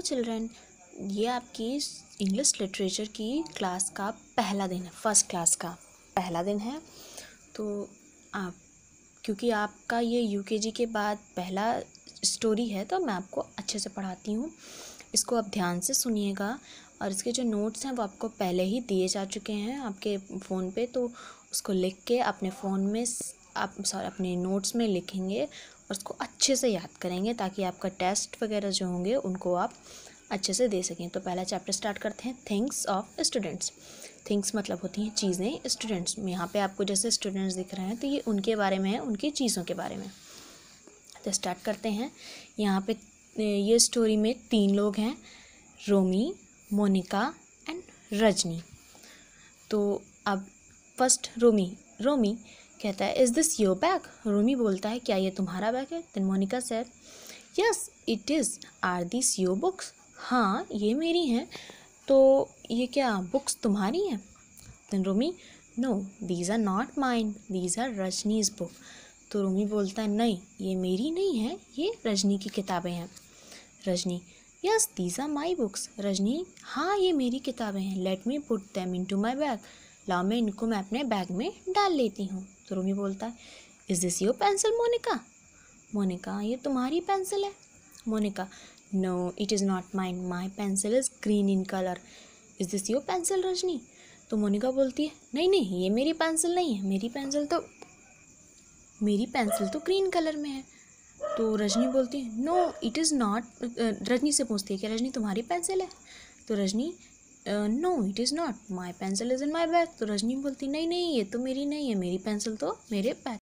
Hello children ये आपकी English literature की क्लास का पहला दिन है फ़र्स्ट क्लास का पहला दिन है। तो आप, क्योंकि आपका ये यूकेजी के बाद पहला स्टोरी है तो मैं आपको अच्छे से पढ़ाती हूँ। इसको आप ध्यान से सुनिएगा। और इसके जो नोट्स हैं, वो आपको पहले ही दिए जा चुके हैं आपके फ़ोन पे तो उसको लिख के अपने फ़ोन में आप सॉरी अपने नोट्स में लिखेंगे और उसको अच्छे से याद करेंगे ताकि आपका टेस्ट वगैरह जो होंगे उनको आप अच्छे से दे सकें। तो पहला चैप्टर स्टार्ट करते हैं। थिंग्स ऑफ़ स्टूडेंट्स थिंग्स मतलब होती हैं चीज़ें स्टूडेंट्स यहाँ पे आपको जैसे स्टूडेंट्स दिख रहे हैं तो ये उनके बारे में है, उनकी चीज़ों के बारे में। तो स्टार्ट करते हैं। यहाँ पे ये स्टोरी में तीन लोग हैं, रोमी, मोनिका एंड रजनी। तो अब फ़र्स्ट रोमी रोमी कहता है is this your bag Romi बोलता है, क्या ये तुम्हारा बैग है? Then Monika sir yes it is are this your books हाँ ये मेरी हैं. तो ये क्या बुक्स तुम्हारी हैं? Then Romi no these are not mine these are Rajni's book तो रोमी बोलता है, नहीं, ये मेरी नहीं है, ये रजनी की किताबें हैं. Rajni yes these are my books Rajni हाँ ये मेरी किताबें हैं. Let me put them into my bag लाओ मैं इनको मैं अपने बैग में डाल लेती हूँ। तो रूमी बोलता है is this your pencil Monika? Monika, ये तुम्हारी पेंसिल है? Monika no it is not mine my pencil is green in colour is this your pencil Rajni तो मोनिका बोलती है, नहीं नहीं, ये मेरी पेंसिल नहीं है. मेरी पेंसिल तो मेरी पेंसिल तो ग्रीन कलर में है. तो रजनी बोलती है no it is not Rajni से पूछती है कि रजनी तुम्हारी पेंसिल है? तो Rajni no it is not my pencil is in my bag तो रजनी बोलती, नहीं नहीं, ये तो मेरी नहीं है, मेरी पेंसिल तो मेरे बैग